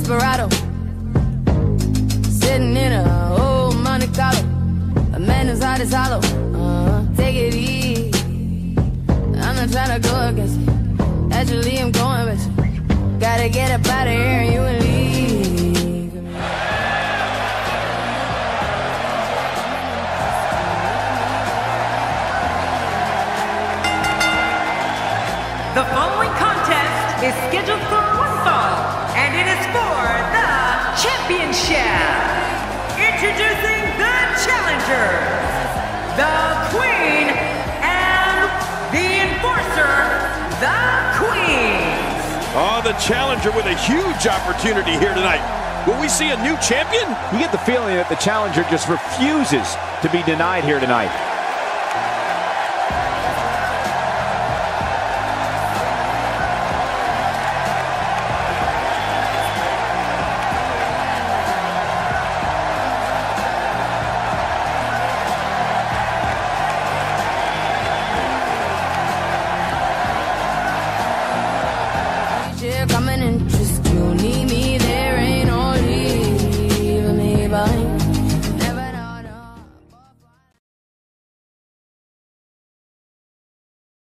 desperado. Sitting in a old Monte Carlo. A man whose heart is hollow. Uh, take it easy. I'm not trying to go against it. Actually, I'm going with you. Gotta get up out of here and you and leave. The following contest is scheduled for championship. Introducing the challengers, the Queen and the Enforcer, the Queens. Oh, the challenger with a huge opportunity here tonight. Will we see a new champion? You get the feeling that the challenger just refuses to be denied here tonight. Yeah.